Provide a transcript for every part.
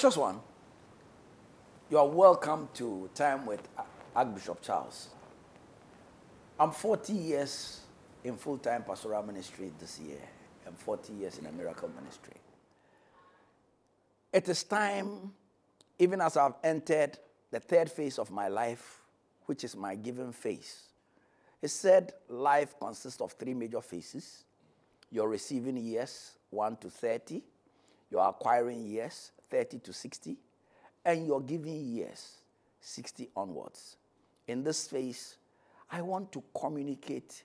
Precious one, you are welcome to Time with Archbishop Charles. I'm 40 years in full time pastoral ministry this year and 40 years in a miracle ministry. It is time, even as I've entered the third phase of my life, which is my given phase. It said life consists of three major phases your receiving years, 1 to 30, your acquiring years, 30 to 60, and your giving years, 60 onwards. In this phase, I want to communicate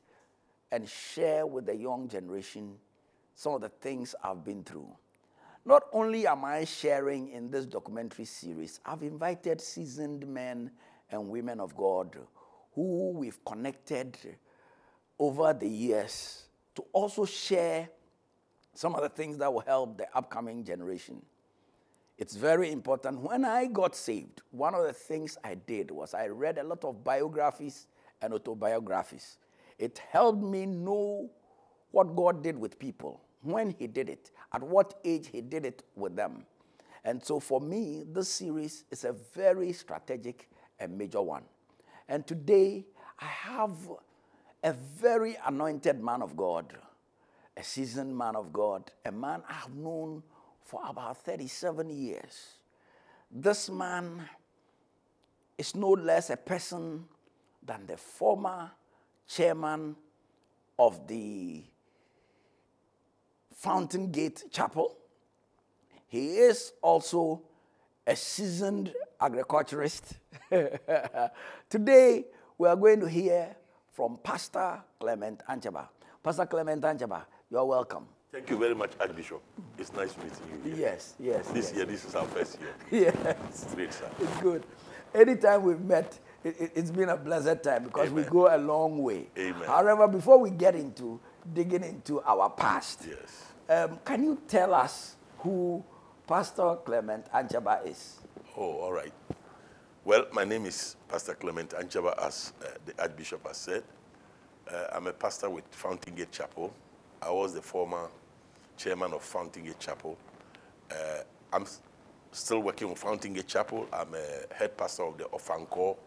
and share with the young generation some of the things I've been through. Not only am I sharing in this documentary series, I've invited seasoned men and women of God who we've connected over the years to also share some of the things that will help the upcoming generation. It's very important. When I got saved, one of the things I did was I read a lot of biographies and autobiographies. It helped me know what God did with people, when He did it, at what age He did it with them. And so for me, this series is a very strategic and major one. And today, I have a very anointed man of God, a seasoned man of God, a man I've known for about 37 years. This man is no less a person than the former chairman of the Fountain Gate Chapel. He is also a seasoned agriculturist. Today, we are going to hear from Pastor Clement Anchebah. Pastor Clement Anchebah, you are welcome. Thank you very much, Archbishop. It's nice meeting you. Here. Yes, yes. This yes. year, this is our first year. Yes. Great, sir. It's good. Anytime we've met, it, has been a blessed time because Amen. we go a long way. Amen. However, before we get into digging into our past, yes. Um, can you tell us who Pastor Clement Anchebah is? Oh, all right. Well, my name is Pastor Clement Anchebah, as uh, the Archbishop has said. Uh, I'm a pastor with Fountain Gate Chapel. I was the former chairman of Fountain Gate Chapel. Uh, I'm still working on Fountain Gate Chapel. I'm a head pastor of the Ofankor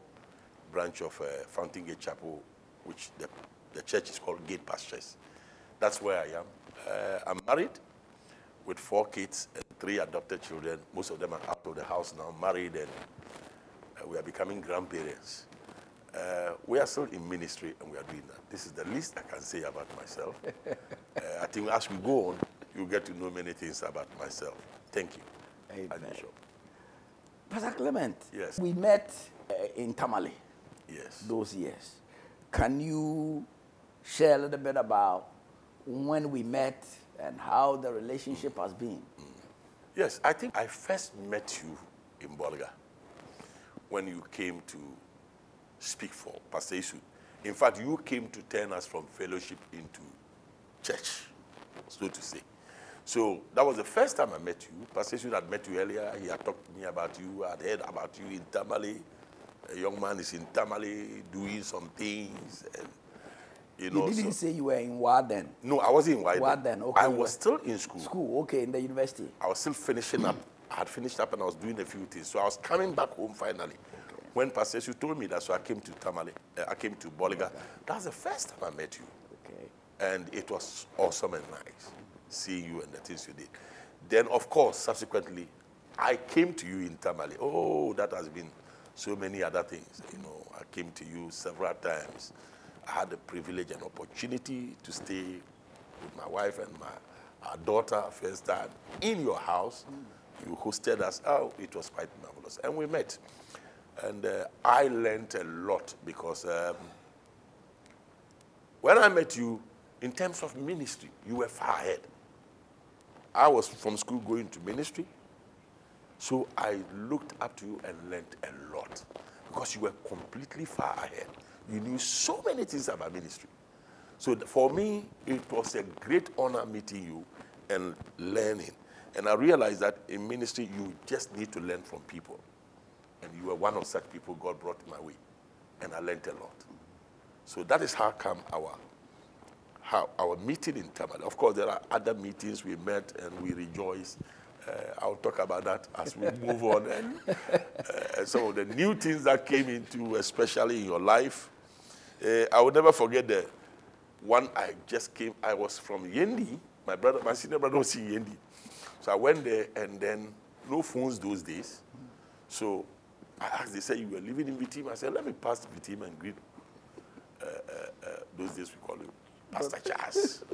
branch of uh, Fountain Gate Chapel, which the, the church is called Gate Pastures. That's where I am. Uh, I'm married with four kids and three adopted children. Most of them are out of the house now, married, and uh, we are becoming grandparents. Uh, we are still in ministry and we are doing that. This is the least I can say about myself. uh, I think as we go on, you'll get to know many things about myself. Thank you. Amen. Pastor Clement, yes. we met uh, in Tamale yes. those years. Can you share a little bit about when we met and how the relationship mm. has been? Mm. Yes, I think I first met you in Bolga when you came to speak for Pastor Isu. In fact, you came to turn us from fellowship into church, so to say. So that was the first time I met you. Pastor Isu had met you earlier. He had talked to me about you. I had heard about you in Tamale. A young man is in Tamale doing some things. And, you, know, you didn't so, say you were in Warden. No, I wasn't in Warden. Warden, okay. I was still in school. School, okay, in the university. I was still finishing up. I had finished up and I was doing a few things. So I was coming back home finally. When Pastor you told me that, so I came to Tamale, uh, I came to Boliga. Okay. That's the first time I met you. Okay. And it was awesome and nice seeing you and the things you did. Then, of course, subsequently, I came to you in Tamale. Oh, that has been so many other things. You know, I came to you several times. I had the privilege and opportunity to stay with my wife and my daughter first time in your house. Mm. You hosted us. Oh, it was quite marvelous. And we met. And uh, I learned a lot because um, when I met you, in terms of ministry, you were far ahead. I was from school going to ministry, so I looked up to you and learned a lot because you were completely far ahead. You knew so many things about ministry. So for me, it was a great honor meeting you and learning. And I realized that in ministry, you just need to learn from people. And you were one of such people God brought my way. And I learned a lot. So that is how come our, our meeting in Tamale. Of course, there are other meetings we met and we rejoiced. Uh, I'll talk about that as we move on. And uh, some of the new things that came into, especially in your life. Uh, I will never forget the one I just came. I was from Yendi. My brother, my senior brother was in Yendi. So I went there and then no phones those days. So I asked, they said, you were living in Vitim. I said, let me pass Vitim and greet. Uh, uh, uh, those days we call him Pastor Charles.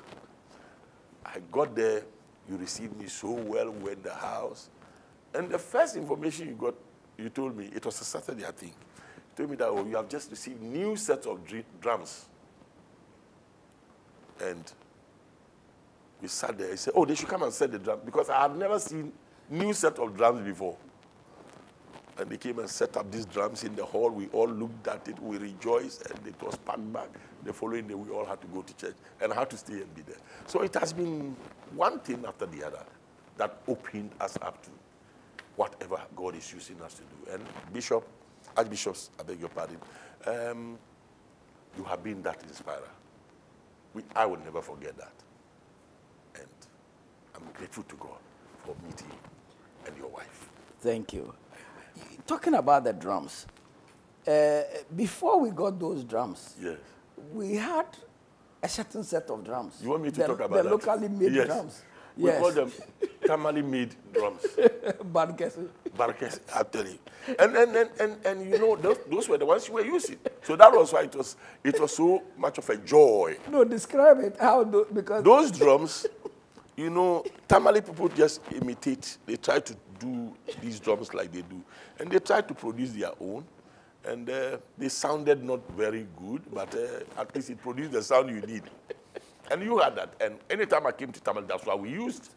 I got there, you received me so well, we went the house. And the first information you got, you told me, it was a Saturday, I think. You told me that, oh, you have just received new sets of drums. And we sat there. He said, oh, they should come and set the drums. Because I have never seen new set of drums before. And they came and set up these drums in the hall. We all looked at it. We rejoiced, and it was packed back. The following day, we all had to go to church and had to stay and be there. So it has been one thing after the other that opened us up to whatever God is using us to do. And Bishop, Archbishops, I beg your pardon, um, you have been that inspirer. We, I will never forget that. And I'm grateful to God for meeting you and your wife. Thank you talking about the drums, uh, before we got those drums, yes. We had a certain set of drums. You want me to the, talk about the that? locally made yes. drums. We yes. call them tamale made drums. Barkesi. Barkesi, I tell you. And, and, and, and, and you know, those, those were the ones you were using. So that was why it was, it was so much of a joy. No, describe it. How, do, because... Those drums, you know, Tamale people just imitate. They try to do these drums like they do. And they try to produce their own. And uh, they sounded not very good, but uh, at least it produced the sound you need. And you had that. And anytime I came to Tamale, that's what we used.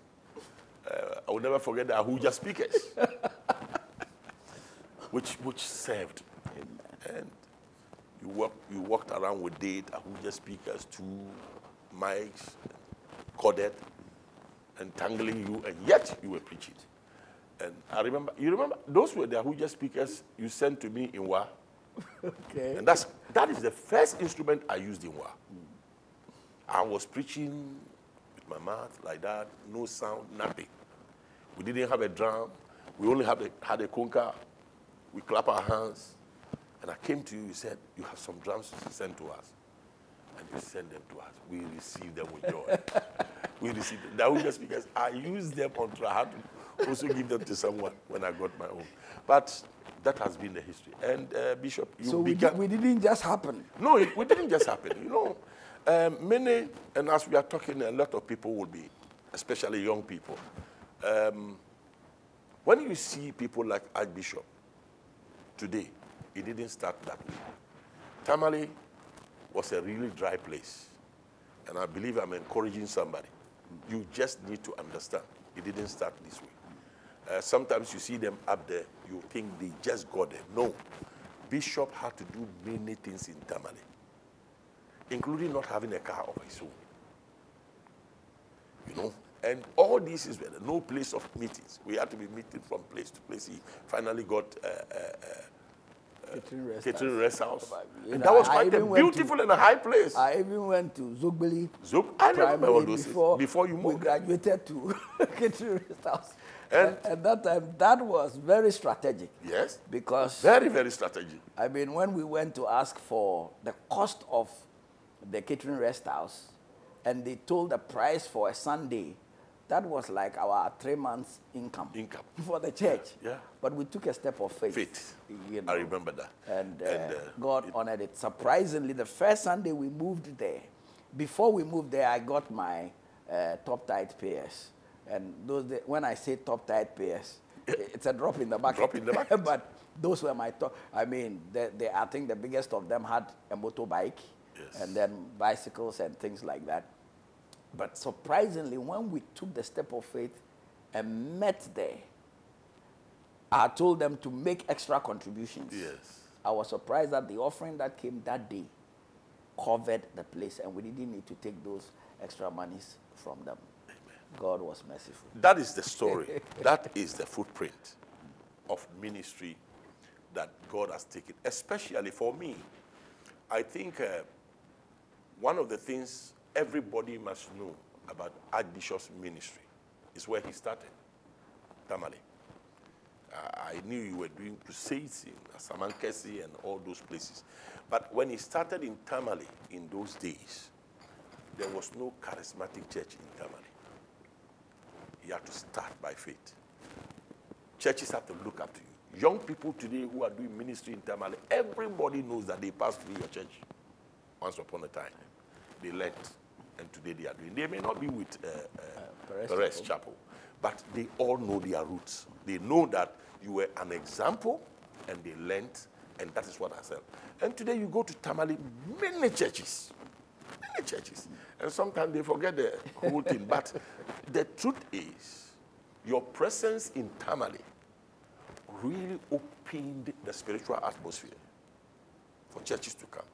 Uh, I will never forget the Ahuja speakers, which, which served. And you, walk, you walked around with date, Ahuja speakers, two mics, corded, entangling you, and yet you were preaching. And I remember, you remember, those were the Ahuja speakers you sent to me in Wa. Okay. And that's, that is the first instrument I used in Wa. Mm. I was preaching with my mouth like that, no sound, nothing. We didn't have a drum. We only had a, had a. We clap our hands. And I came to you, you said, you have some drums to send to us. And you send them to us. We receive them with joy. we receive them. The Ahuja speakers, I used them until I had to also give them to someone when I got my own. But that has been the history. And uh, Bishop, you so began. We, did, we didn't just happen. No, it, we didn't just happen. You know, um, many, and as we are talking, a lot of people will be, especially young people. Um, when you see people like Archbishop today, it didn't start that way. Tamale was a really dry place. And I believe I'm encouraging somebody. You just need to understand it didn't start this way. Uh, sometimes you see them up there, you think they just got there. No. Bishop had to do many things in Tamale, including not having a car of his own. You know? And all this is where no place of meetings. We had to be meeting from place to place. He finally got uh, uh, catering rest, catering rest house. And that was quite a beautiful to, and a high place. I even went to Zogbeli. Zog I remember all those before, before you moved. We graduated to catering rest house. And at that time, that was very strategic. Yes. Because. Very, very strategic. I mean, when we went to ask for the cost of the catering rest house, and they told the price for a Sunday, that was like our three months income. Income. For the church. Yeah. yeah. But we took a step of faith. Faith. You know, I remember that. And, uh, and uh, God it, honored it. Surprisingly, the first Sunday we moved there, before we moved there, I got my uh, top tight payers. And those days, when I say top tight payers, it's a drop in the bucket. Drop in the bucket. but those were my top. I mean, they, they, I think the biggest of them had a motorbike, yes. and then bicycles and things like that. But surprisingly, when we took the step of faith and met there, I told them to make extra contributions. Yes. I was surprised that the offering that came that day covered the place, and we didn't need to take those extra monies from them. God was merciful. That is the story. that is the footprint of ministry that God has taken, especially for me. I think uh, one of the things everybody must know about Archbishop's ministry is where he started. Tamale. Uh, I knew you were doing crusades in Asamankese and all those places. But when he started in Tamale in those days, there was no charismatic church in Tamale. You have to start by faith. Churches have to look up to you. Young people today who are doing ministry in Tamale, everybody knows that they passed through your church once upon a time. They learned, and today they are doing. They may not be with uh, uh, Perez Perez Chapel. Chapel, but they all know their roots. They know that you were an example, and they learned, and that is what has helped. And today you go to Tamale, many churches, many churches, and sometimes they forget the whole thing. But the truth is, your presence in Tamale really opened the spiritual atmosphere for churches to come.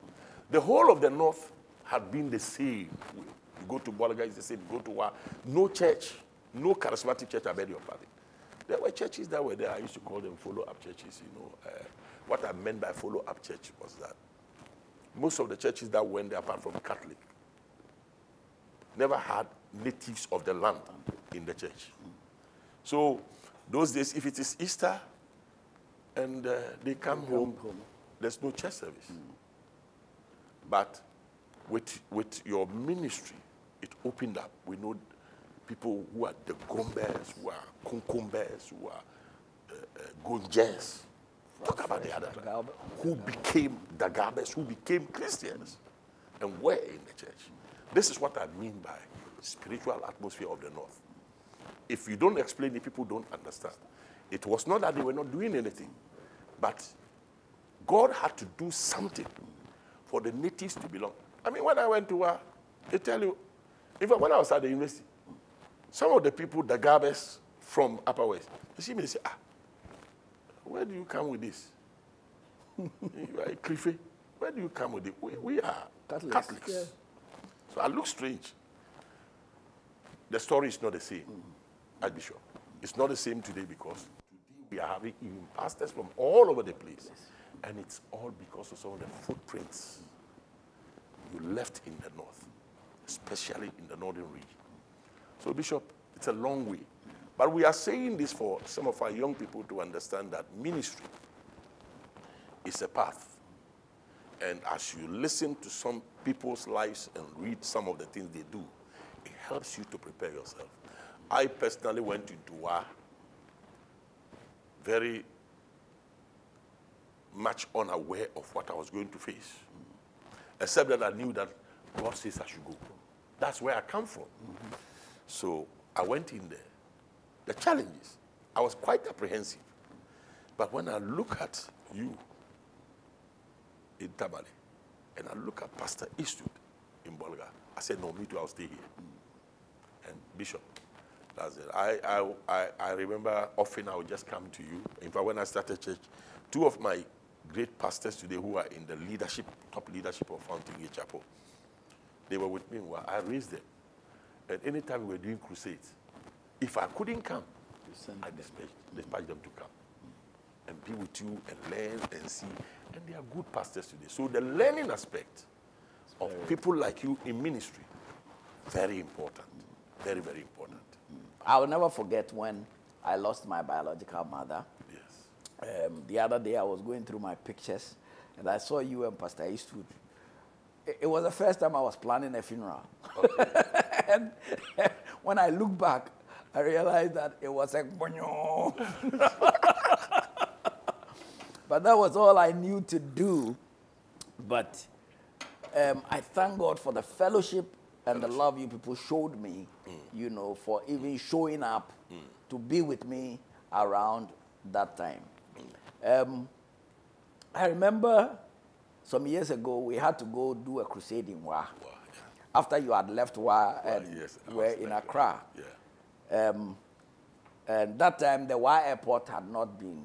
The whole of the north had been the same. You go to Bolaga, it's the same. You go to Wa, no church, no charismatic church I beg your pardon. There were churches that were there. I used to call them follow-up churches. You know, uh, what I meant by follow-up church was that most of the churches that went there, apart from Catholic, never had natives of the land in the church. So those days, if it is Easter and uh, they come home, there's no church service. But with, with your ministry, it opened up. We know people who are the Gombers, who are Kunkumbers, who are uh, uh, Gonjes. Talk about the other Dagabe. who became Dagabes, who became Christians and were in the church. This is what I mean by spiritual atmosphere of the north. If you don't explain it, people don't understand. It was not that they were not doing anything, but God had to do something for the natives to belong. I mean, when I went to uh, they tell you, even when I was at the university, some of the people, the Gabes from Upper West, they see me, they say, ah, where do you come with this? you are a Cliffy. Where do you come with it? We, we are Catholics, Catholics. yeah. So I look strange. The story is not the same, Archbishop. It's not the same today because today we are having even pastors from all over the place. And it's all because of some of the footprints you left in the north, especially in the northern region. So, Bishop, it's a long way. But we are saying this for some of our young people to understand that ministry is a path. And as you listen to some people's lives and read some of the things they do, helps you to prepare yourself. I personally went into Wa very much unaware of what I was going to face, except that I knew that God says I should go. That's where I come from. So I went in there. The challenges, I was quite apprehensive. But when I look at you in Tamale, and I look at Pastor Eastwood in Bolga, I said, no, me too, I'll stay here. And Bishop, that's it. I, I, I, remember often I would just come to you. In fact, when I started church, two of my great pastors today who are in the leadership, top leadership of Fountain Gate Chapel, they were with me. Well, I raised them. And anytime we were doing crusades, if I couldn't come, I dispatched, dispatched them to come and be with you and learn and see. And they are good pastors today. So the learning aspect of people like you in ministry, very important. Very, very important. I will never forget when I lost my biological mother. Yes. Um, the other day I was going through my pictures and I saw you and Pastor Eastwood. It, it was the first time I was planning a funeral. and when I look back, I realized that it was a bonyo. but that was all I knew to do. But um, I thank God for the fellowship and the love you people showed me, you know, for even showing up to be with me around that time. Um, I remember some years ago we had to go do a crusade in Wa. Wow, yeah. After you had left Wa and yes, were in. Accra. Yeah. Um, and that time the Wa airport had not been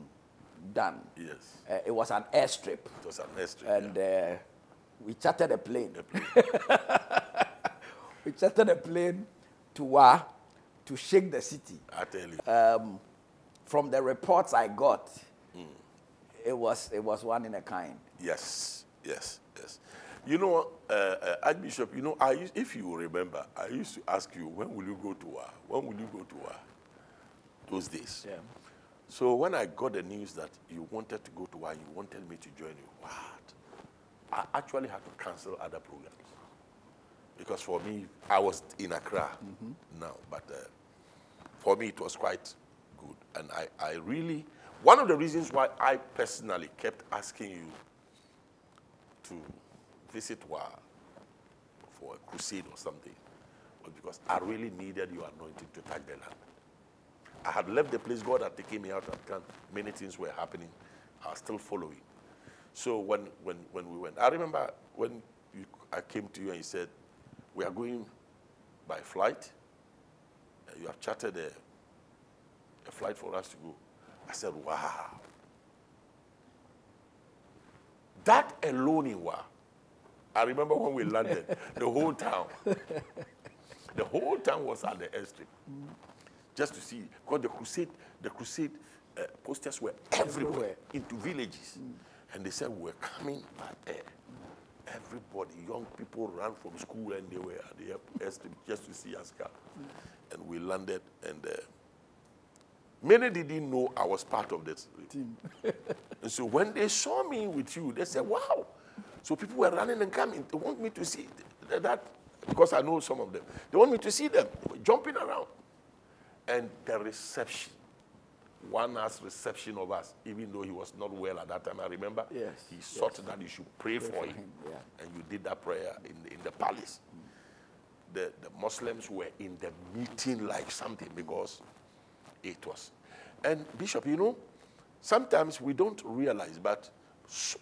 done. Yes. Uh, it was an airstrip. It was an airstrip. And yeah. uh, we chartered a plane. The plane. We chartered a plane to Wa to shake the city. I tell you. Um, from the reports I got, it, was, it was one in a kind. Yes, yes, yes. You know, uh, uh, Archbishop, you know, I used, if you remember, I used to ask you, when will you go to Wa? When will you go to Wa? those days. Yeah. So when I got the news that you wanted to go to why you wanted me to join you, what? I actually had to cancel other programs. Because for me, I was in Accra now, but uh, for me it was quite good. And I, I really, one of the reasons why I personally kept asking you to visit Wa for a crusade or something was because I really needed your anointing to touch the land. I had left the place, God had taken me out of camp. Many things were happening. I was still following. So when, when, when we went, I remember when you, I came to you and you said, we are going by flight. Uh, You have chartered a, a flight for us to go. I said, wow. That alone in wow. I remember when we landed, the whole town, the whole town was at the airstrip just to see because the crusade the crusade uh, posters were everywhere, Everywhere. into villages and they said we were coming by air everybody young people ran from school and they were at the air- airstrip just to see us come and we landed and uh, many didn't know i was part of this team. And so when they saw me with you they said wow. So people were running and coming. They want me to see th- that because i know some of them. They want me to see them jumping around. And the reception. One has reception of us, even though he was not well at that time. I remember Yes, he sought that you should pray, for, for him, him, yeah. and you did that prayer in the, in the palace. The, the Muslims were in the meeting like something because it was. And Bishop, you know, sometimes we don't realize, but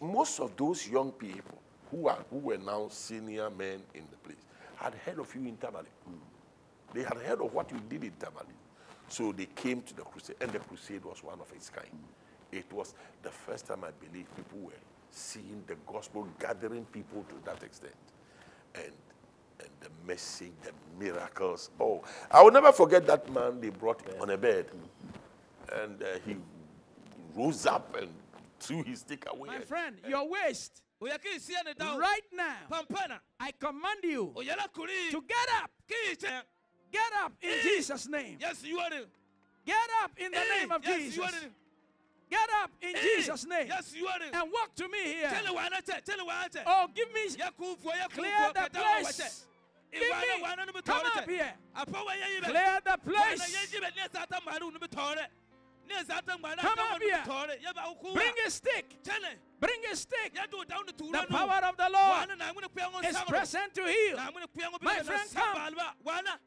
most of those young people who are who were now senior men in the place had heard of you internally. Tamale. They had heard of what you did internally. So they came to the crusade, and the crusade was one of its kind. It was the first time I believe people were seeing the gospel gathering people to that extent. And and the message, the miracles. Oh, I will never forget that man they brought on a bed. And uh, he rose up and threw his stick away. My and- friend, your waist oyɛke nsia ne da right now. pampana I command you oyɛla kuri to get up. Get up in Jesus' name. yɛsi yuwari Get up in the name of yɛsi Jesus. Get up in Jesus' name Yes, you are. and walk to me here. kyɛle waana kyɛ kyɛle waana kyɛ Oh, give me yɛ kunfuo yɛ clear the place. Give me. waana no bi Come up here. apa wa yɛ yi bɛ Clear the place. yɛ ji bɛ ne sa ta ŋmaari no bi tɔɔre ne sa Come up here. tɔɔre yɛ ba ku Bring a stick. Kyɛle Bring a stick. yɛ do daw ni tuura The power of the Lord waana na ŋmene kpɛŋ ŋo is present to heal. na ŋmene kpɛŋ ŋo bi My na friend, come.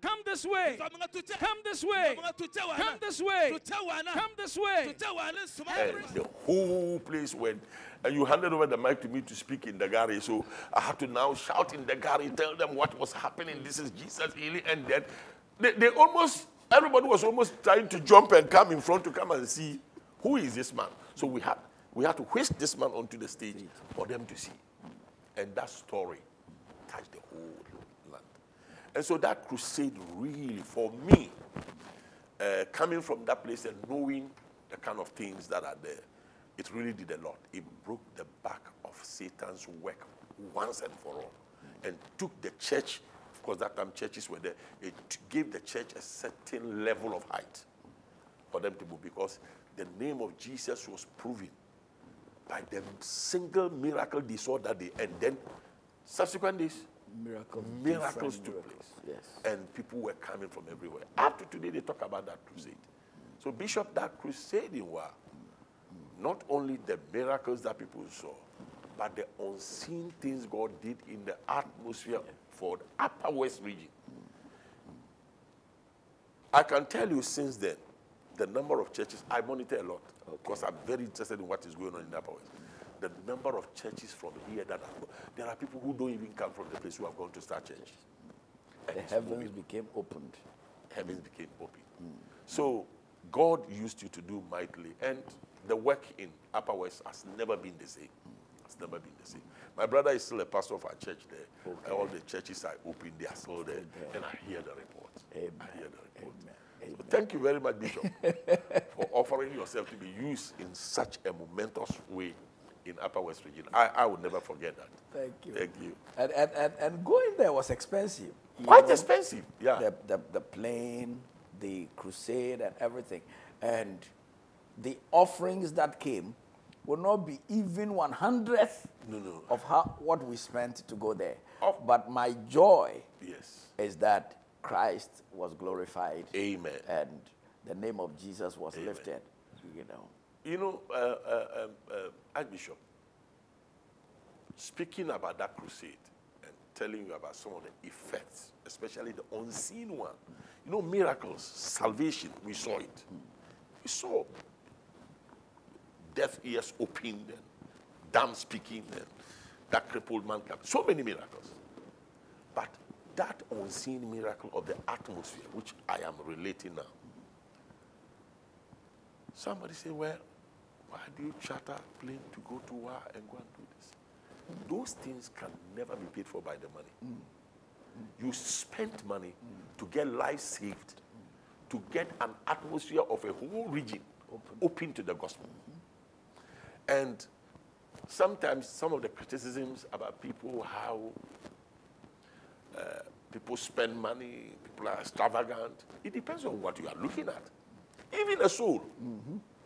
Come this way. sɔmi ŋa tu kyɛ Come this way. sɔmi ŋa tu kyɛ waana Come this way. tu kyɛ waana Come this way. kyɛ waana suma And the whole place went. And you handed over the mic to me to speak in the garage. So I had to now shout in the garage, tell them what was happening. This is Jesus healing. And then they, they almost, everybody was almost trying to jump and come in front to come and see who is this man. So we had, we had to whisk this man onto the stage for them to see. And that story touched the whole land. And so that crusade really, for me, uh, coming from that place and knowing the kind of things that are there, it really did a lot. It broke the back of Satan's work once and for all and took the church, of course, that time churches were there, it gave the church a certain level of height for them to move because the name of Jesus was proven by the single miracle they saw that day. And then subsequent days, Miracles. miracles took miracles. place. Yes. And people were coming from everywhere. Up to today, they talk about that crusade. So, Bishop, that crusade in Wa, not only the miracles that people saw, but the unseen things God did in the atmosphere for the Upper West region. I can tell you since then, the number of churches, I monitor a lot because I'm very interested in what is going on in Upper West. The number of churches from here that are, there are people who don't even come from the place who have gone to start church. And The heavens moving. became opened. heavens became open. Hmm. So God used you to do mightily, and the work in Upper West has never been the same. Hmm. It's never been the same. My brother is still a pastor of our church there. Okay. All the churches are open; they are still there, and I hear the reports. I hear the reports. Amen. Thank you very much, Bishop, for offering yourself to be used in such a momentous way in Upper West region. I, I would never forget that. Thank you. Thank you. And, and, and, and going there was expensive. Quite know. expensive, yeah. the, the, the plane, the crusade, and everything. And the offerings that came will not be even one hundredth No, no. of how, what we spent to go there. Of- but my joy Yes. is that Christ was glorified Amen. and the name of Jesus was lifted. You know. You know, uh, uh, um, uh, Archbishop, speaking about that crusade and telling you about some of the effects, especially the unseen one. You know, miracles, salvation, we saw it. We saw deaf ears opened and dumb speaking and that crippled man. So many miracles. But that unseen miracle of the atmosphere, which I am relating now, Somebody say, well, why do you charter plane to go to Wa and go and do this? Those things can never be paid for by the money. You spent money to get lives saved, to get an atmosphere of a whole region open, to the gospel. And sometimes some of the criticisms about people, how people spend money, people are extravagant, it depends on what you are looking at. Even a soul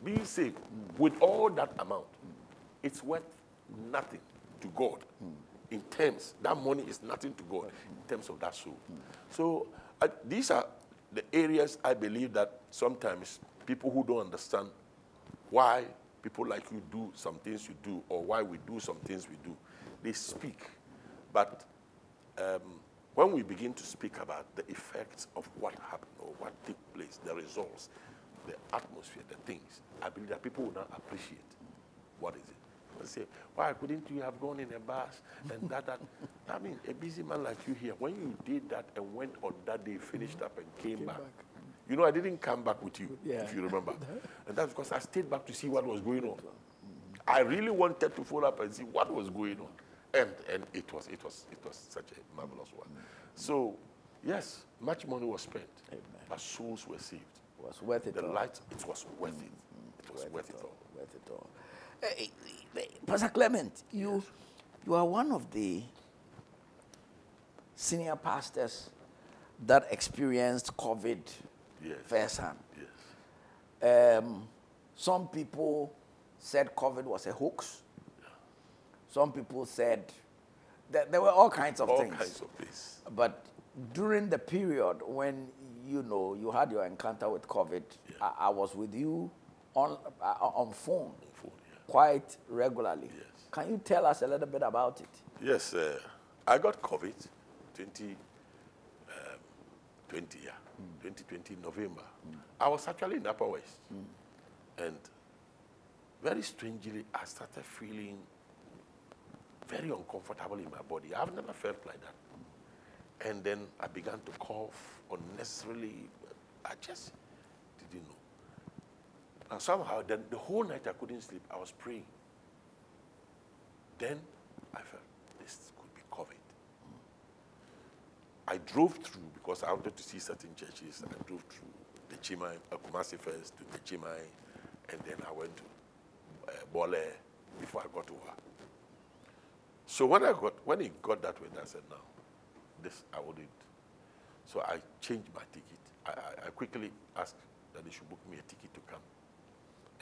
being saved with all that amount, it's worth nothing to God. In terms, that money is nothing to God in terms of that soul. So uh, these are the areas I believe that sometimes people who don't understand why people like you do some things you do or why we do some things we do, they speak. But um, when we begin to speak about the effects of what happened or what took place, the results, the atmosphere, the things, I believe that people will not appreciate what is it. They say, why couldn't you have gone in a bus and that, that? I mean, a busy man like you here, when you did that and went on that day, mm-hmm. finished up and came, back, you know, I didn't come back with you, if you remember. and that's because I stayed back to see what was going on. I really wanted to follow up and see what was going on. And, and it, was, it, was, it was such a marvelous one. So, yes, much money was spent, but souls were saved. It was worth it The all. light, it was worth it. Mm-hmm. It was worth it all. Worth it all. Hey, hey, Pastor Clement, you, you are one of the senior pastors that experienced COVID Yes. firsthand. Yes. Um, some people said COVID was a hoax. Some people said that there were all kinds of All things. kinds of things. But during the period when you know you had your encounter with COVID, I, I was with you on uh, on phone Phone, yeah. quite regularly. Yes. Can you tell us a little bit about it? Yes, uh, I got COVID 20, um, 20, yeah, 2020 November. I was actually in Upper West. And very strangely, I started feeling very uncomfortable in my body. I've never felt like that. And then I began to cough unnecessarily. I just didn't know. And somehow, then the whole night I couldn't sleep. I was praying. Then I felt this could be COVID. I drove through because I wanted to see certain churches. I drove through the Chimai, Akumasi first to the Chimai, and then I went to uh, Bole before I got to work. So when I got when it got that way, I said, "No, this I wouldn't." So I changed my ticket. I, I, I quickly asked that they should book me a ticket to come,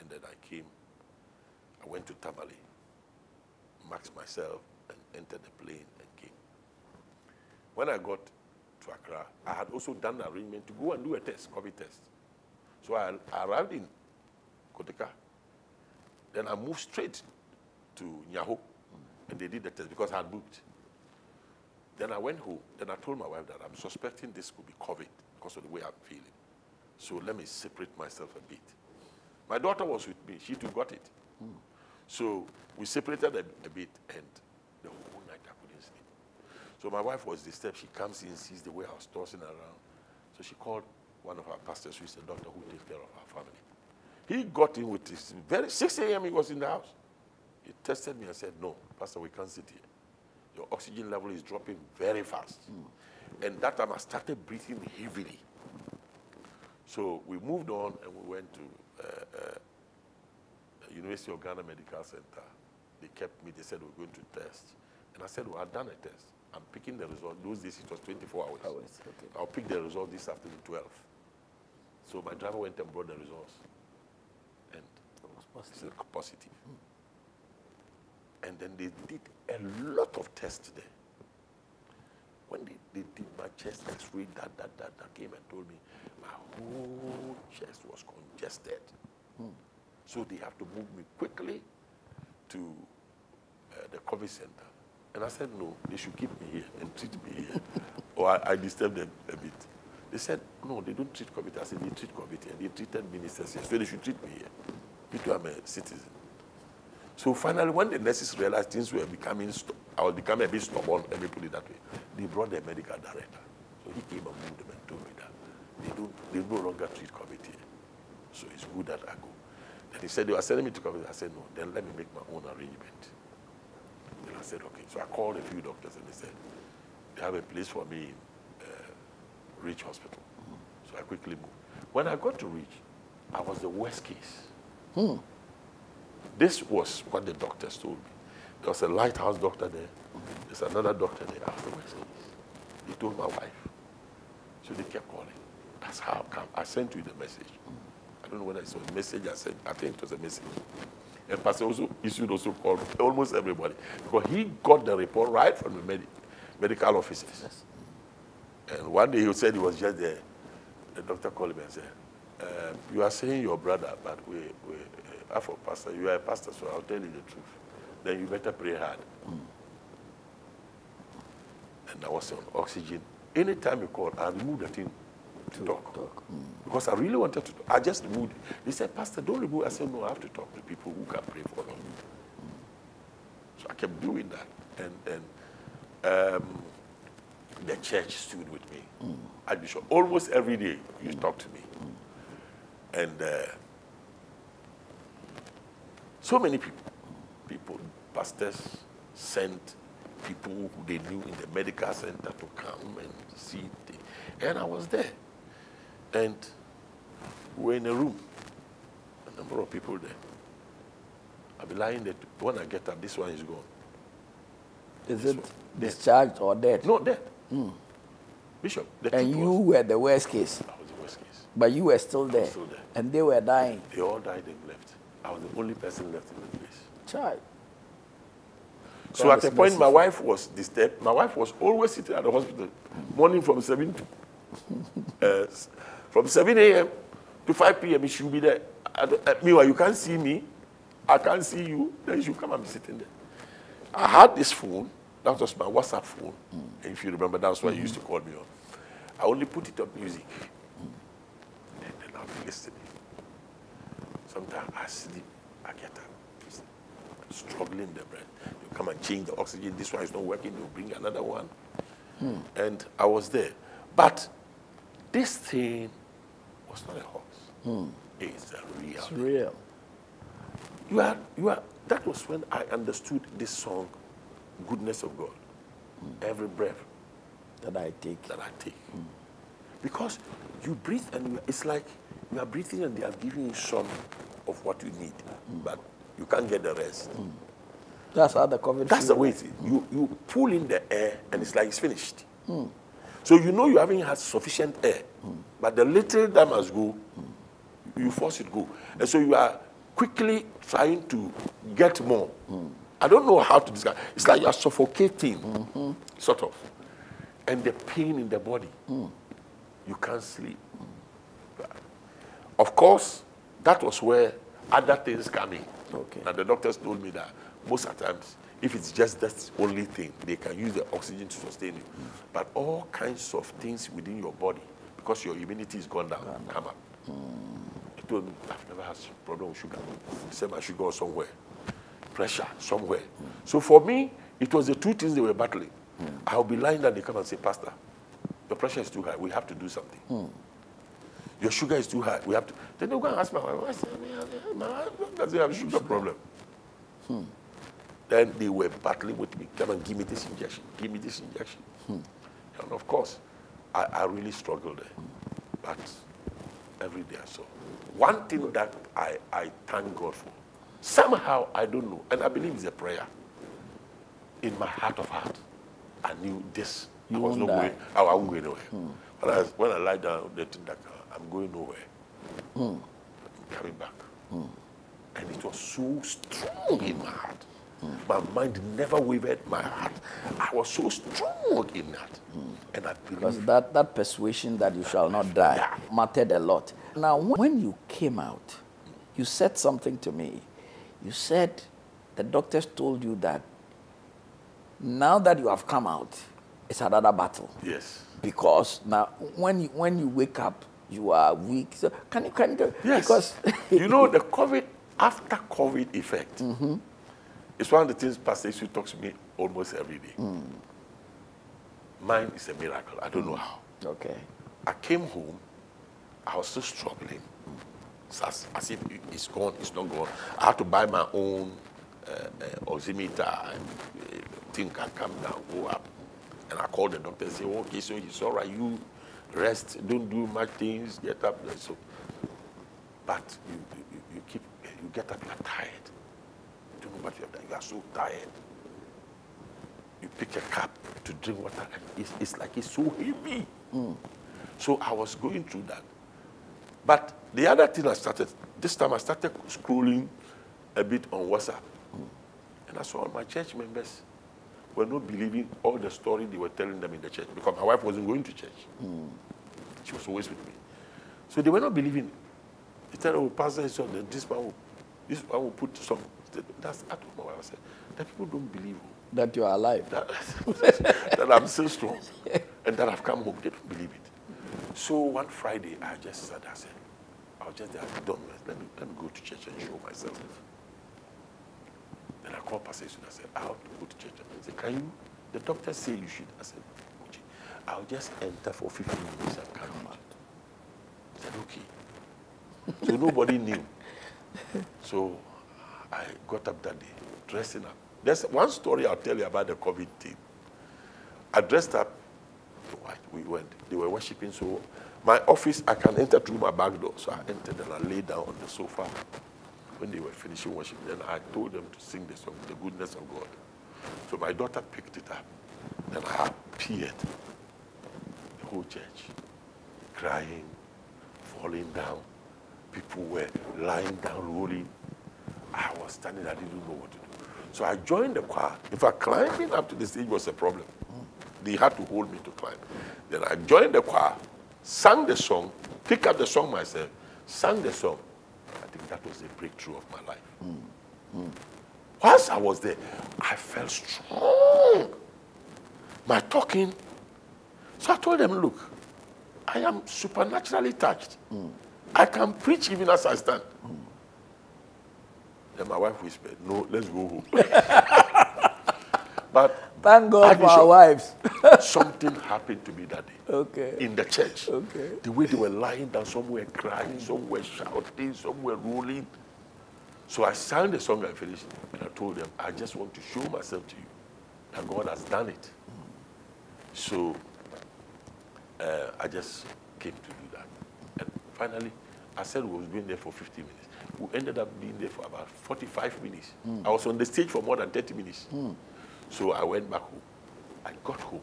and then I came. I went to Tamale, maxed myself, and entered the plane and came. When I got to Accra, I had also done the arrangement to go and do a test, COVID test. So I, I arrived in Kotoka. Then I moved straight to Nyaho, and they did the test because I had booked. Then I went home. Then I told my wife that I'm suspecting this could be COVID because of the way I'm feeling. So let me separate myself a bit. My daughter was with me. She too got it. So we separated a, a bit, and the whole night I couldn't sleep. So my wife was disturbed. She comes in, sees the way I was tossing around. So she called one of our pastors, who is a doctor who takes care of our family. He got in with this. very 6 a.m. He was in the house. He tested me and said, "No, Pastor, we can't sit here. Your oxygen level is dropping very fast." And that time I started breathing heavily. So we moved on and we went to uh, uh, University of Ghana Medical Center. They kept me. They said we're going to test, and I said, "Well, I've done a test. I'm picking the result. Those days it was 24 hours. Hours, okay. I'll pick the result this afternoon, 12." So my driver went and brought the results. It's a positive. And then they did a lot of tests there. When they, they did my chest x-ray, that, that, that, that came and told me my whole chest was congested. So they have to move me quickly to uh, the COVID center. And I said, no, they should keep me here and treat me here. or I, I disturbed them a bit. They said, no, they don't treat COVID. I said, they treat COVID and they treated ministers here. So they should treat me here. Because I'm a citizen. So finally, when the nurses realized things were becoming, I was becoming a bit stubborn, let me put it that way, they brought the medical director. So he came and moved them and told me that they, don't, they no longer treat COVID here. So it's good that I go. Then he said, they were sending me to COVID. I said, no, then let me make my own arrangement. Then I said, okay. So I called a few doctors and they said, they have a place for me in uh, Reach Hospital. So I quickly moved. When I got to Reach, I was the worst case. This was what the doctors told me. There was a lighthouse doctor there. There's another doctor there. I was the worst case. They told my wife. So they kept calling. That's how come. I sent you the message. I don't know whether it's a message I sent. I think it was a message. And Pastor also issued also called almost everybody because he got the report right from the medi- medical officers. And one day he said he was just there. The doctor called me and said, um, "You are saying your brother, but we, we uh, for pastor. You are a pastor, so I'll tell you the truth. Then you better pray hard." And I was on oxygen. Anytime you call, I remove the thing to talk. talk. Because I really wanted to. Talk. I just removed it. He said, Pastor, don't remove. I said, No, I have to talk to people who can pray for me. So I kept doing that. And, and um, the church stood with me. Archbishop, almost every day, you talk to me. And uh, so many people, people, pastors sent people who they knew in the medical center to come and see. The, and I was there. And we were in a room, a number of people there. I'll be lying there. When I get up, this one is gone. Is This it one. discharged or dead? No, dead. Bishop, the And you were the worst case, but you were still there. still there. And they were dying. They all died and left. I was the only person left in the place. Child. So God at a point, my wife was disturbed. My wife was always sitting at the hospital, morning from 7 to, uh, from 7 a.m. to 5 p.m. She will be there. Uh, meanwhile, you can't see me. I can't see you. Then she will come and be sitting there. I had this phone. That was my WhatsApp phone. And if you remember, that's what you used to call me on. I only put it on music. And then I'll listening. Sometimes I sleep, I get up, struggling the breath. They'll come and change the oxygen. This one is not working, they'll bring another one. And I was there. But this thing was not a hoax. Hmm. It's a real. It's real. You are, you are, that was when I understood this song, Goodness of God. Hmm. Every breath That I take. that I take. Hmm. Because you breathe and it's like you are breathing and they are giving you some of what you need, but you can't get the rest. Hmm. That's how the COVID. That's the way it is. You, you pull in the air and it's like it's finished. Hmm. So you know you haven't had sufficient air, hmm. but the little that must go, you force it go. And so you are quickly trying to get more. I don't know how to describe. It's like you are suffocating, mm-hmm. sort of. And the pain in the body. You can't sleep. Of course, that was where other things come in. Okay. And the doctors told me that most of the times, if it's just that only thing, they can use the oxygen to sustain you. But all kinds of things within your body, because your immunity is gone down, come up. He told me, I've never had a problem with sugar. He said my sugar was somewhere. Pressure, somewhere. So for me, it was the two things they were battling. Hmm. I'll be lying down, they come and say, Pastor, your pressure is too high. We have to do something. Your sugar is too high. We have to. Then they go and ask my wife. I said, my husband doesn't have sugar problem. Then they were battling with me. Come and give me this injection. Give me this injection. And of course, I, I really struggled there. But every day I saw. One thing that I, I thank God for, somehow, I don't know, and I believe it's a prayer, in my heart of heart, I knew this. I was not die. going, I won't go anywhere. Hmm. When, I, when I lie down, they think that uh, I'm going nowhere. Hmm. I'm coming back. Hmm. And it was so strong in my heart. My mind never wavered, my heart. I was so strong in that. And I Because that, that persuasion that you shall not die mattered a lot. Now, when you came out, you said something to me. You said the doctors told you that now that you have come out, it's another battle. yes. Because now, when you, when you wake up, you are weak. So can you, can you, Yes. because you know, the COVID, after COVID effect, it's one of the things Pastor Isu talks to me almost every day. Mine is a miracle. I don't know how. okay. I came home, I was still struggling. It's as, as if it- it's gone, it's not gone. I had to buy my own uh, uh, oximeter and uh, think I come down, go up. And I called the doctor and say, oh, okay, so it's all right, you rest, don't do much things, get up. So, but you, you, you keep, you get up, you're tired. You don't know what you have done, you are so tired. You pick a cup to drink water, and it's, it's like it's so heavy. Mm. So I was going through that. But the other thing I started, this time I started scrolling a bit on WhatsApp. Mm. And I saw all my church members were not believing all the story they were telling them in the church because my wife wasn't going to church. Hmm. She was always with me. So they were not believing. They said, oh, Pastor, so this one will, this one will put some. That's, I told my wife, I said, the people don't believe oh. That you are alive. that, that I'm still strong and that I've come home. They don't believe it. So one Friday, I just said, I said, I was just there, don't let me, let me go to church and show myself. Then I called Pastor Isu and I said, I have to go to church. I said, can you? The doctor said you should. I said, okay. I'll just enter for 15 minutes and come out. I said, okay. So nobody knew. So I got up that day, dressing up. There's one story I'll tell you about the COVID thing. I dressed up. We went. They were worshiping. So my office, I can enter through my back door. So I entered and I lay down on the sofa. When they were finishing worship, then I told them to sing the song, The Goodness of God. So my daughter picked it up. Then I appeared. The whole church crying, falling down. People were lying down, rolling. I was standing, I didn't know what to do. So I joined the choir. In fact, climbing up to the stage was a problem. They had to hold me to climb. Then I joined the choir, sang the song, picked up the song myself, sang the song. Think that was the breakthrough of my life. Once I was there, I felt strong. My talking. So I told them, look, I am supernaturally touched. I can preach even as I stand. Then my wife whispered, no, let's go home. but Thank God for our wives. Something happened to me that day Okay. in the church. Okay. The way they were lying down, some were crying, some were shouting, some were rolling. So I sang the song and finished, and I told them, I just want to show myself to you that God has done it. So uh, I just came to do that. And finally, I said we was being there for 50 minutes. We ended up being there for about 45 minutes. I was on the stage for more than 30 minutes. So I went back home. I got home.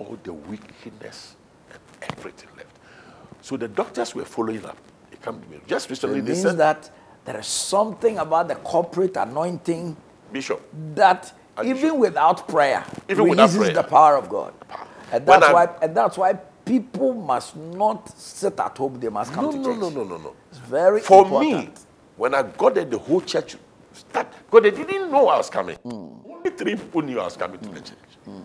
All the wickedness and everything left. So the doctors were following up. They come to me. Just recently, It means said, that there is something about the corporate anointing Bishop, that And even should- without prayer Even without releases prayer. the power of God. And When that's why and that's why people must not sit at home, they must come no, to no, church. no, no, no, no. no. It's very For important. me, when I got there, the whole church started, because they didn't know I was coming. Hmm. Only three people knew I was coming to the hmm. church. Hmm.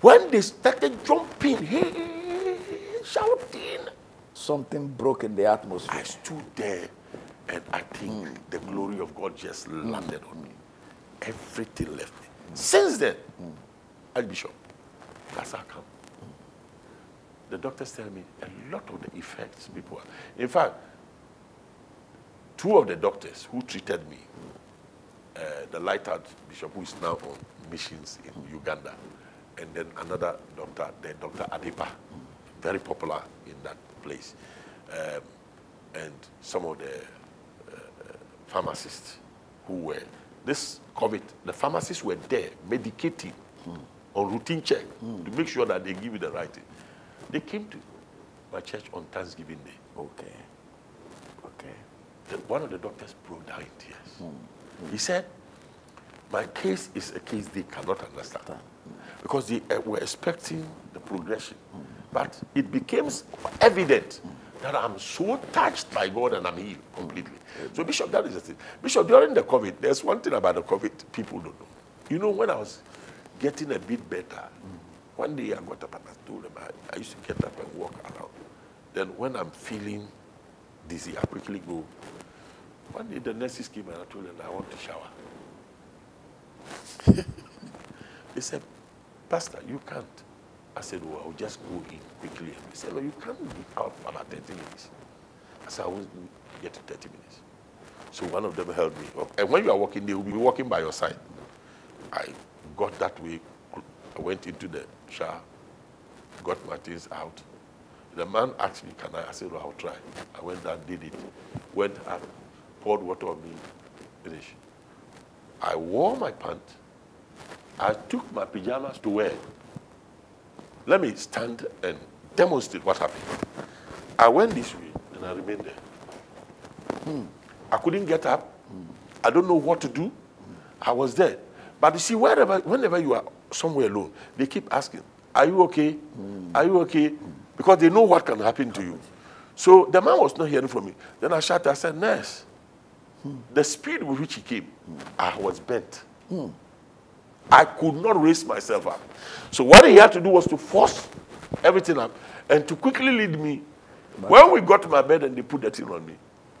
When they started jumping, hey, shouting, Something broke in the atmosphere. I stood there and I think hmm. the glory of God just landed on me. Everything left me. Hmm. Since then, hmm. Archbishop, that's how come. The doctors tell me a lot of the effects people are. In fact, two of the doctors who treated me, uh, the Lightheart Bishop, who is now on missions in Uganda, and then another doctor, the Dr. Adipa, very popular in that place, um, and some of the uh, pharmacists who were, this COVID, the pharmacists were there medicating on routine check to make sure that they give you the right thing. They came to my church on Thanksgiving Day. Okay. Okay. the, one of the doctors broke down in tears. He said, my case is a case they cannot understand because they uh, were expecting the progression. But it became evident that I'm so touched by God and I'm healed completely. So, Bishop, that is the thing. Bishop, during the COVID, there's one thing about the COVID people don't know. You know, when I was getting a bit better, one day I got up and I told them I, I used to get up and walk around. Then when I'm feeling dizzy, I quickly go. One day the nurses came and I told them I want to shower. They said, Pastor, you can't. I said, Oh, I'll just go in quickly. And They said, No, you can't be out for about 30 minutes. I said, I won't get to 30 minutes. So one of them held me up. And when you are walking, they will be walking by your side. I got that way. I went into the shower, got my things out. The man asked me, Can I? I said, oh, I'll try. I went down, did it. Went up, poured water on me, finished. I wore my pants. I took my pajamas to wear. Let me stand and demonstrate what happened. I went this way and I remained there. Hmm. I couldn't get up. I don't know what to do. I was there. But you see, wherever, whenever you are somewhere alone, they keep asking, Are you okay? Hmm. Are you okay? Because they know what can happen to you. So the man was not hearing from me. Then I shouted, I said, Nurse, hmm. the speed with which he came, I was bent. I could not raise myself up. So what he had to do was to force everything up and to quickly lead me. When we got to my bed and they put the thing on me,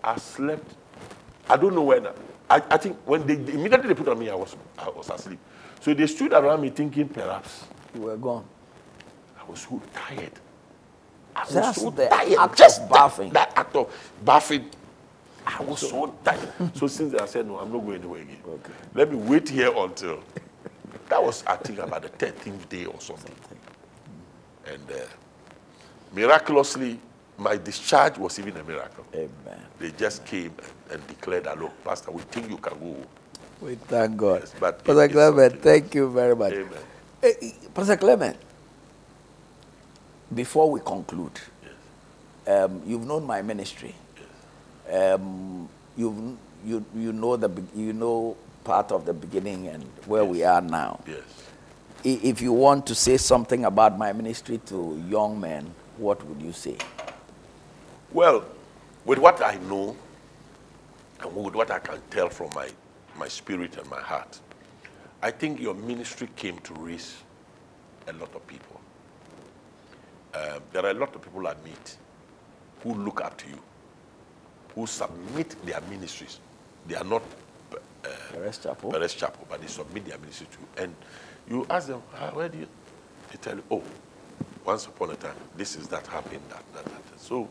I slept. I don't know when. I, I think when they immediately they put on me, I was I was asleep. So they stood around me thinking perhaps You were gone. I was so tired. I was Just so tired. Just that- That, act of bathing. I was so tired. so since then I said, no, I'm not going anywhere again. Okay. Let me wait here until. That was, I think, about the 13th day or something. And uh, miraculously, my discharge was even a miracle. Amen. They just came and declared that, look, Pastor, we think you can go. We thank God. Yes, but Pastor Clement, thank you very much. Amen. Eh, eh, Pastor Clement, before we conclude, um, you've known my ministry. Um, you've, you, you, know the, you know part of the beginning and where we are now. Yes. If you want to say something about my ministry to young men, what would you say? Well, with what I know and with what I can tell from my, my spirit and my heart, I think your ministry came to raise a lot of people. Um, there are a lot of people I meet who look up to you, who submit their ministries. They are not Perez Chapel? Perez Chapel, but they submit their ministry to you. And you ask them, "Ah, where do you? They tell you, oh, once upon a time, this is that happened, that, that, that. that." So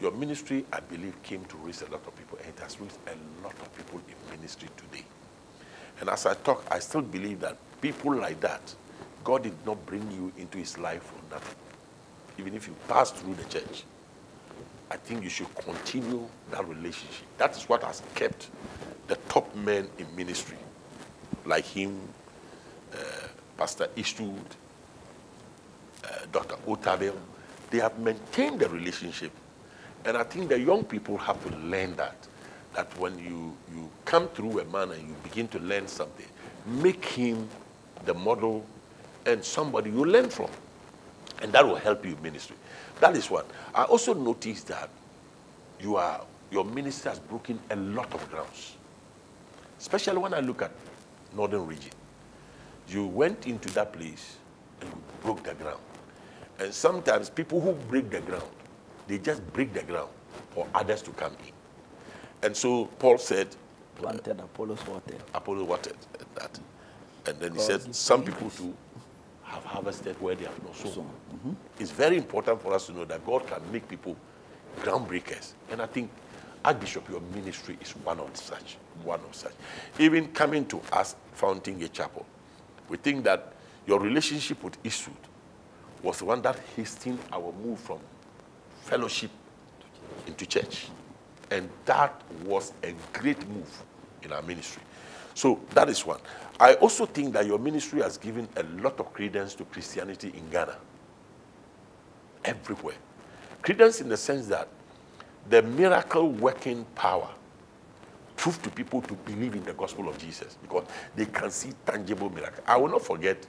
your ministry, I believe, came to raise a lot of people, and it has raised a lot of people in ministry today. And as I talk, I still believe that people like that, God did not bring you into his life for nothing. Even if you pass through the church, I think you should continue that relationship. That is what has kept the top men in ministry, like him, uh, Pastor Eastwood, uh, Dr. Otabel. They have maintained the relationship. And I think the young people have to learn that. That when you, you come through a man and you begin to learn something, make him the model and somebody you learn from and that will help you in ministry. That is one. I also noticed that you are your ministry has broken a lot of grounds, especially when I look at northern region. You went into that place and you broke the ground, and sometimes people who break the ground, they just break the ground for others to come in. And so Paul said, Planted Apollo's water. Apollo watered that. And then he said, some people too have harvested where they have not sown. Sown, mm-hmm. It's very important for us to know that God can make people groundbreakers. And I think Archbishop, your ministry is one of such. One of such. Even coming to us, founding a Chapel, we think that your relationship with Eastwood was the one that hastened our move from fellowship into church. And that was a great move in our ministry. So that is one. I also think that your ministry has given a lot of credence to Christianity in Ghana. Everywhere. Credence in the sense that the miracle working power prove to people to believe in the gospel of Jesus because they can see tangible miracles. I will not forget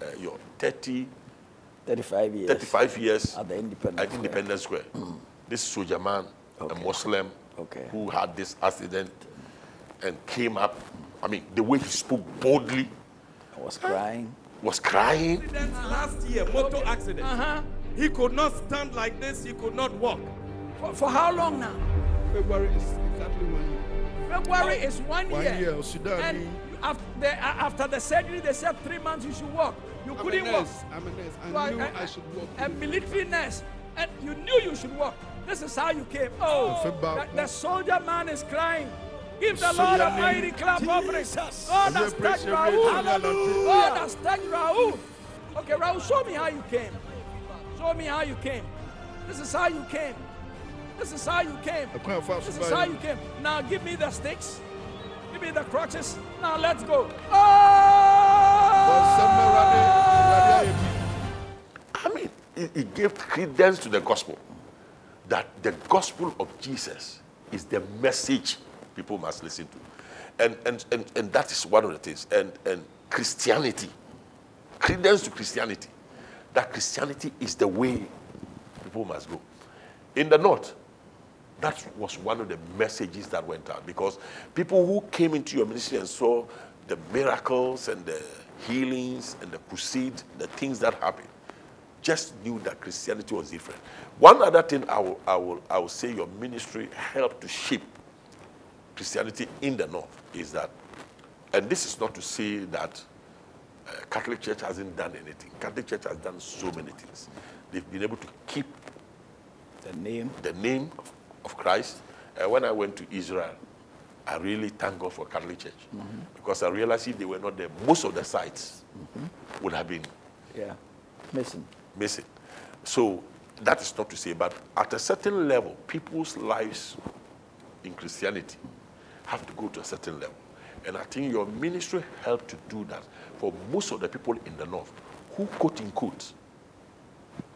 uh, your 30, 35 years. 35 years At the Independence at Square. Independence Square. This soldier man, Okay. a Muslim, Okay. who had this accident and came up. I mean, the way he spoke boldly, I was crying. was crying. Accident last year, motor accident. Uh-huh. He could not stand like this. He could not walk. For, for how long now? February is exactly one year. February is one, One year. year, And after the, after the surgery, they said three months you should walk. You I'm couldn't walk. nurse. I'm a nurse. You are I knew a- I should walk. A military nurse. And you knew you should walk. This is how you came. Oh, oh the, the soldier man is crying. Give the Lord your a mighty name- clap oh, offering. Jesus. God Every has praise, touched every Raul. hallelujah. God has touched Raul. Okay, Raul, show me how you came. Show me how you came. This is how you came. This is how you came. I can't fast This is how you. you came. Now give me the sticks. Give me the crutches. Now let's go. Oh! Awurade- Awurade ayɛ bi. I mean, it, it gave credence to the gospel that the gospel of Jesus is the message people must listen to. And, and, and, and that is one of the things. And, and Christianity, credence to Christianity, that Christianity is the way people must go. In the north, that was one of the messages that went out because people who came into your ministry and saw the miracles and the healings and the crusade, the things that happened, just knew that Christianity was different. One other thing I will, I will, I will say your ministry helped to shape Christianity in the north is that, and this is not to say that uh, Catholic Church hasn't done anything. Catholic Church has done so many things. They've been able to keep The name. the name of, of Christ. Uh, when I went to Israel, I really thank God for Catholic Church because I realized if they were not there, most of the sites would have been Yeah. Missing. missing. So that is not to say, but at a certain level, people's lives in Christianity have to go to a certain level. And I think your ministry helped to do that for most of the people in the north who, quote unquote,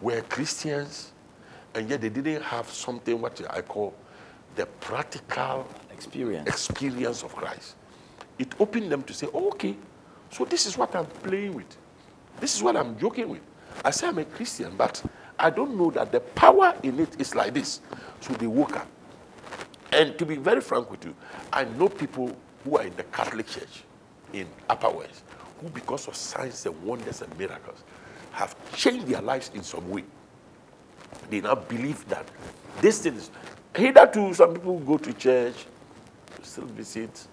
were Christians, and yet they didn't have something what I call the practical Experience. experience of Christ. It opened them to say, oh, okay, so this is what I'm playing with. This is what I'm joking with. I say I'm a Christian, but I don't know that the power in it is like this. So they woke up. And to be very frank with you, I know people who are in the Catholic Church in Upper West who, because of signs and wonders and miracles, have changed their lives in some way. They now believe that this thing is. Hitherto, some people go to church, still visit.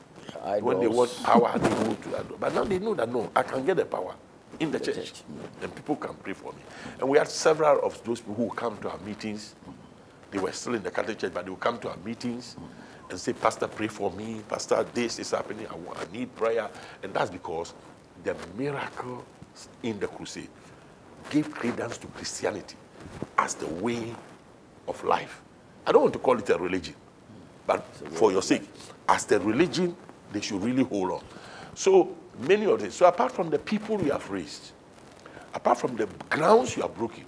When they want power, they go to that. But now they know that no, I can get the power in the, church, church. and people can pray for me. And we had several of those people who come to our meetings. They were still in the Catholic Church, but they would come to our meetings and say, Pastor, pray for me. Pastor, this is happening. I, wa- I need prayer. And that's because the miracles in the crusade gave credence to Christianity as the way of life. I don't want to call it a religion, but for your sake, as the religion, they should really hold on. So many of this. So apart from the people you have raised, apart from the grounds you have broken,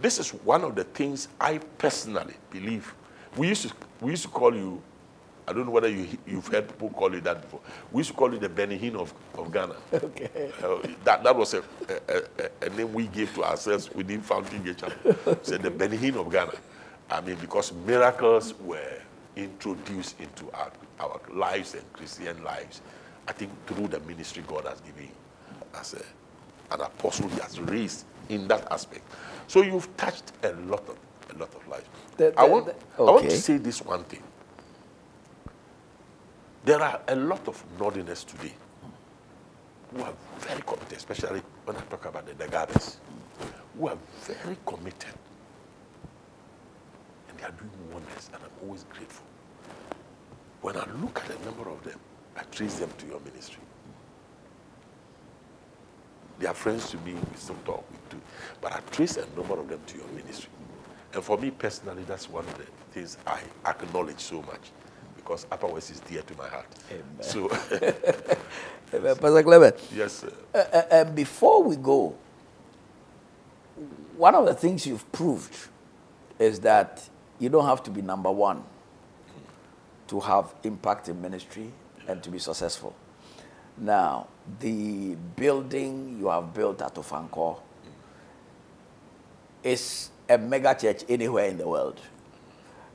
this is one of the things I personally believe. We used to, we used to call you, I don't know whether you, you've heard people call you that before. We used to call you the Benny Hinn of, of Ghana. Okay. Uh, that, that was a, a, a, a name we gave to ourselves within Fountain Gate Chapel. Said the Benny Hinn of Ghana. I mean, because miracles were introduced into our, our lives and Christian lives, I think through the ministry God has given as a, an apostle he has raised in that aspect. So you've touched a lot of a lot of lives. The- I, want, the- I want to okay. say this one thing. There are a lot of northerners today who are very committed, especially when I talk about the Dagabes, who are very committed. And they are doing wonders, and I'm always grateful. When I look at a number of them, I trace them to your ministry. They are friends to me, we still talk, we do. But I trace a number of them to your ministry. And for me personally, that's one of the things I acknowledge so much because Upper West is dear to my heart. Amen. So, Uh, Pastor Clement, yes, sir. uh, uh, uh, before we go, one of the things you've proved is that you don't have to be number one to have impact in ministry and to be successful. Now, the building you have built at Ofankor is a mega church anywhere in the world.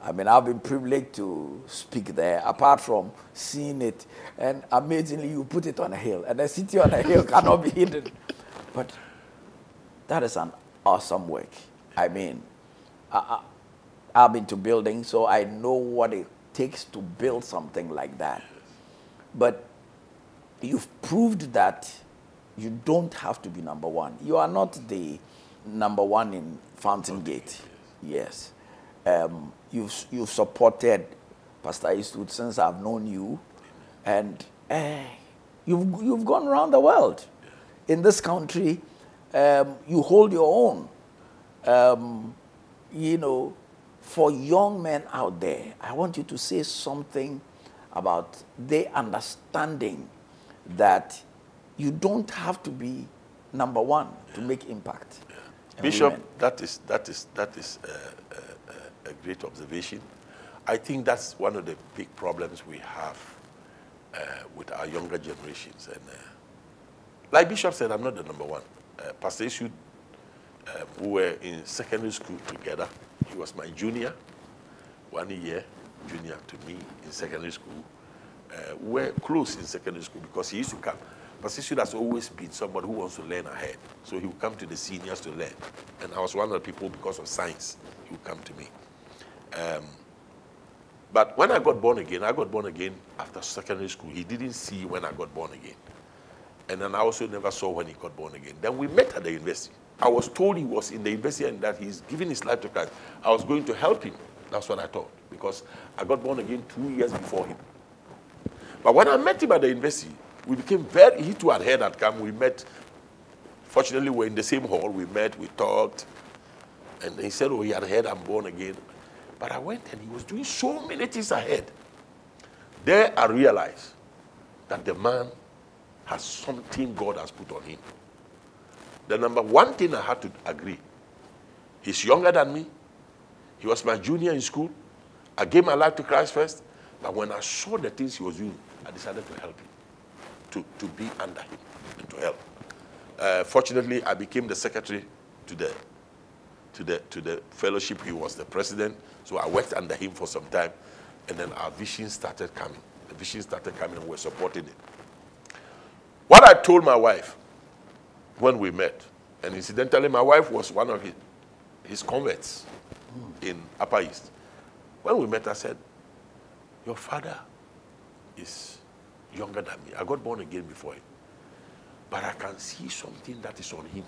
I mean, I've been privileged to speak there, apart from seeing it. And amazingly, you put it on a hill, and a city on a hill cannot be hidden. But that is an awesome work. I mean, I, I, I've been to building, so I know what it takes to build something like that. But you've proved that you don't have to be number one. You are not the number one in Fountain Gate. Yes. Um, you've, you've supported Pastor Eastwood since I've known you, and eh, you've, you've gone around the world. In this country, um, you hold your own. Um, you know, for young men out there, I want you to say something about their understanding that you don't have to be number one to make impact. Bishop, women. that is that is that is uh, uh, uh, a great observation. I think that's one of the big problems we have uh, with our younger generations. And uh, like Bishop said, I'm not the number one. Uh, Pastor Isu, uh, we were in secondary school together. He was my junior, one year junior to me in secondary school. Uh, we were close in secondary school because he used to come. Pastor Isu has always been somebody who wants to learn ahead. So he would come to the seniors to learn. And I was one of the people because of science. He would come to me. Um, but when I got born again, I got born again after secondary school. He didn't see when I got born again. And then I also never saw when he got born again. Then we met at the university. I was told he was in the university and that he's giving his life to Christ. I was going to help him. That's what I thought because I got born again two years before him. But when I met him at the university, we became very, he too had heard that come. We met, fortunately, we're in the same hall. We met, we talked. And he said, Oh, he had heard I'm born again. But I went and he was doing so many things ahead. There I realized that the man has something God has put on him. The number one thing I had to agree he's younger than me. He was my junior in school. I gave my life to Christ first. But when I saw the things he was doing, I decided to help him, to, to be under him, and to help. Uh, fortunately, I became the secretary to the, to, the, to the fellowship. He was the president. So I worked under him for some time. And then our vision started coming. The vision started coming and we're supporting it. What I told my wife when we met, and incidentally, my wife was one of his, his converts in Upper East. When we met, I said, Your father is younger than me. I got born again before him. But I can see something that is on him.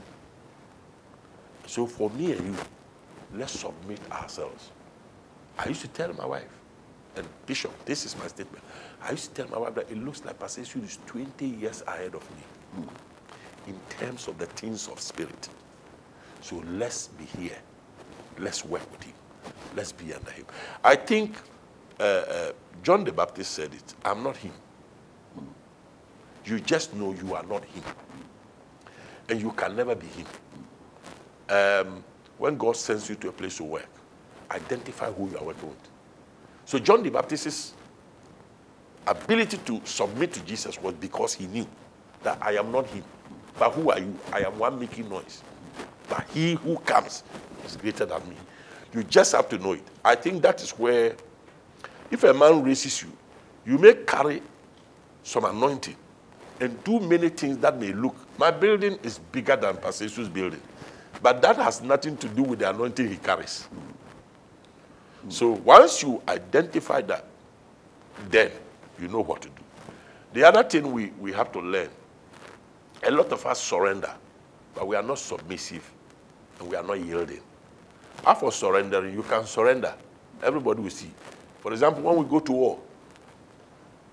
So for me and you, let's submit ourselves. I used to tell my wife, and Bishop, this is my statement. I used to tell my wife that it looks like Pastor Yeshua is 20 years ahead of me in terms of the things of spirit. So let's be here. Let's work with him. Let's be under him. I think uh, uh, John the Baptist said it. I'm not him. You just know you are not him. And you can never be him. Um, when God sends you to a place to work, identify who you are working with. So John the Baptist's ability to submit to Jesus was because he knew that I am not him. But who are you? I am one making noise. But he who comes is greater than me. You just have to know it. I think that is where, if a man raises you, you may carry some anointing and do many things that may look. My building is bigger than Pastor building. But that has nothing to do with the anointing he carries. So once you identify that, then you know what to do. The other thing we, we have to learn a lot of us surrender, but we are not submissive and we are not yielding. After surrendering, you can surrender. Everybody will see. For example, when we go to war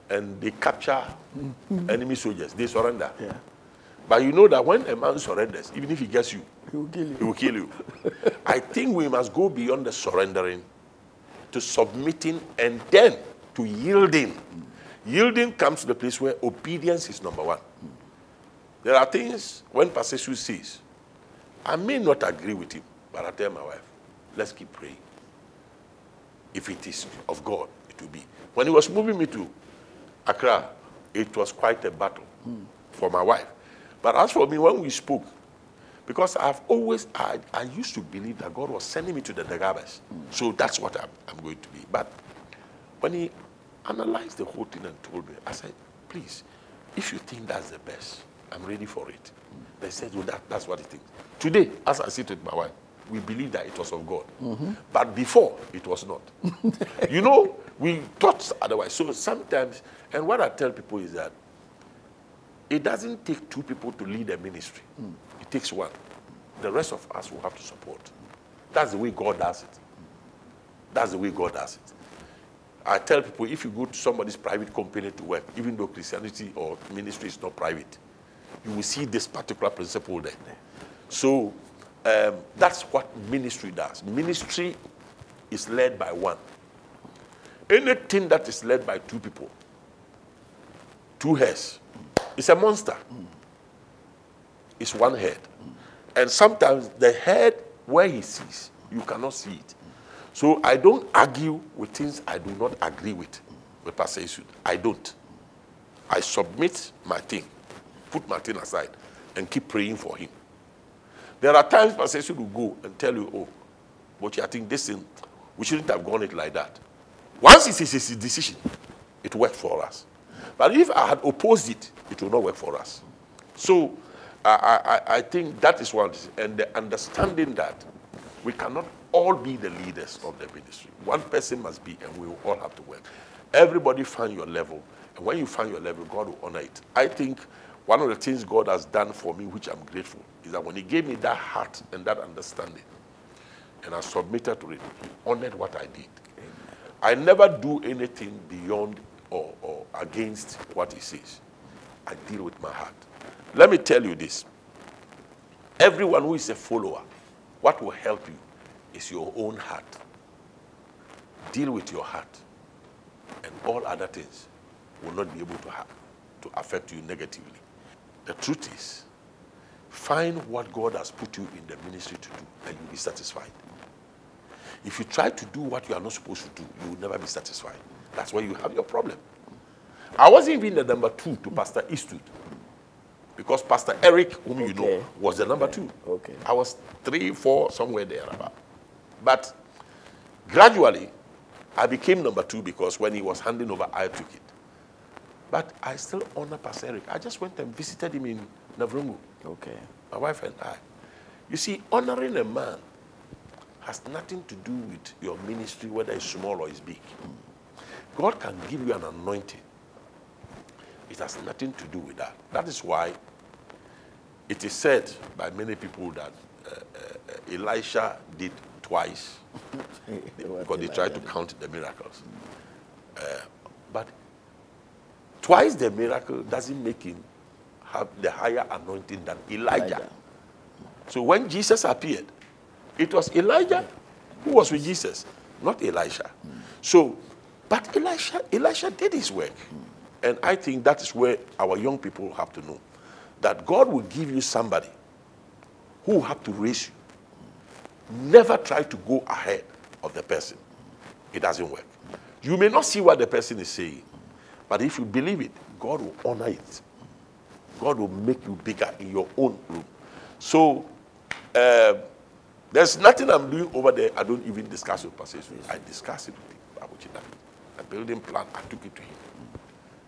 and they capture mm-hmm. enemy soldiers, they surrender. Yeah. But you know that when a man surrenders, even if he gets you, He will kill you. he will kill you. I think we must go beyond the surrendering to submitting and then to yielding. Yielding comes to the place where obedience is number one. There are things when Pastor Yesu says, I may not agree with him, but I tell my wife, let's keep praying. If it is of God, it will be. When he was moving me to Accra, it was quite a battle hmm. for my wife. But as for me, when we spoke, because I've always, I, I used to believe that God was sending me to the Dagabas. So that's what I'm, I'm going to be. But when he analyzed the whole thing and told me, I said, please, if you think that's the best, I'm ready for it. They said, well, that, that's what it is. Today, as I sit with my wife, we believe that it was of God. But before, it was not. you know, we thought otherwise. So sometimes, and what I tell people is that it doesn't take two people to lead a ministry. Takes one. The rest of us will have to support. That's the way God does it. That's the way God does it. I tell people if you go to somebody's private company to work, even though Christianity or ministry is not private, you will see this particular principle there. So um, that's what ministry does. Ministry is led by one. Anything that is led by two people, two heads, it's a monster. It's one head. And sometimes the head, where he sees, you cannot see it. So I don't argue with things I do not agree with, with Pastor Isud. I don't. I submit my thing, put my thing aside, and keep praying for him. There are times Pastor Isud will go and tell you, oh, but I think this thing, we shouldn't have gone it like that. Once it is his decision, it worked for us. But if I had opposed it, it would not work for us. So I, I, I think that is one, and the understanding that we cannot all be the leaders of the ministry. One person must be, and we will all have to work. Everybody find your level, and when you find your level, God will honor it. I think one of the things God has done for me, which I'm grateful, is that when He gave me that heart and that understanding, and I submitted to it, He honored what I did. I never do anything beyond or, or against what He says. I deal with my heart. Let me tell you this everyone who is a follower, what will help you is your own heart. Deal with your heart, and all other things will not be able to, to affect you negatively. The truth is, find what God has put you in the ministry to do, and you'll be satisfied. If you try to do what you are not supposed to do, you will never be satisfied. That's why you have your problem. I wasn't even the number two to Pastor Eastwood because Pastor Eric, whom you know, was the number two. Okay. I was three, four, somewhere there about. But gradually, I became number two because when he was handing over, I took it. But I still honor Pastor Eric. I just went and visited him in Navrongo, Okay. my wife and I. You see, honoring a man has nothing to do with your ministry, whether it's small or it's big. Hmm. God can give you an anointing. It has nothing to do with that. That is why it is said by many people that uh, uh, Elisha did twice because they tried to count the miracles. Uh, but twice the miracle doesn't make him have the higher anointing than Elijah. Elijah. So when Jesus appeared, it was Elijah who was with Jesus, not Elisha. So, but Elisha, Elisha did his work. And I think that is where our young people have to know that God will give you somebody who will have to raise you. Never try to go ahead of the person. It doesn't work. You may not see what the person is saying, but if you believe it, God will honor it. God will make you bigger in your own room. So um, there's nothing I'm doing over there. I don't even discuss with Pastor. I discuss it with him. Abuchida. The building plan, I took it to him.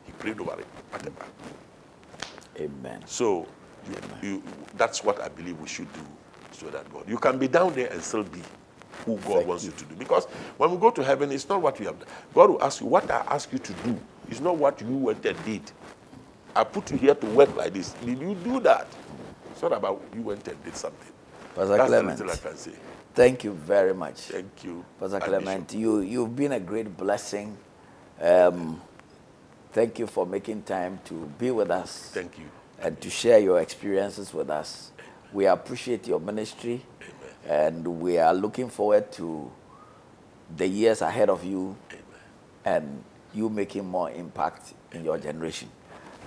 He prayed over it. Whatever. Amen. So you, you, that's what I believe we should do so that God. You can be down there and still be who God Thank wants you. you to do. Because when we go to heaven, it's not what we have done. God will ask you, what I ask you to do is not what you went and did. I put you here to work like this. Did you do that? It's not about you went and did something. Pastor That's Clement. I can say. Thank you very much. Thank you. Pastor Clement, you, you've been a great blessing. Um, thank you for making time to be with us Thank you. and to share your experiences with us. We appreciate your ministry and we are looking forward to the years ahead of you and you making more impact in your generation.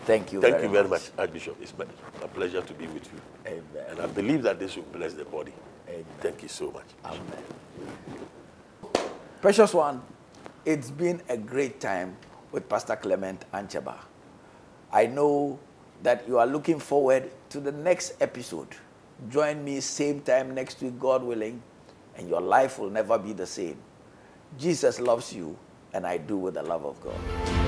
Thank you Thank very you very much. Archbishop. It's my, my pleasure to be with you. Amen. And I believe that this will bless the body. Amen. Thank you so much. Amen. Precious one, it's been a great time with Pastor Clement Anchebah. I know that you are looking forward to the next episode. Join me same time next week, God willing, and your life will never be the same. Jesus loves you, and I do with the love of God.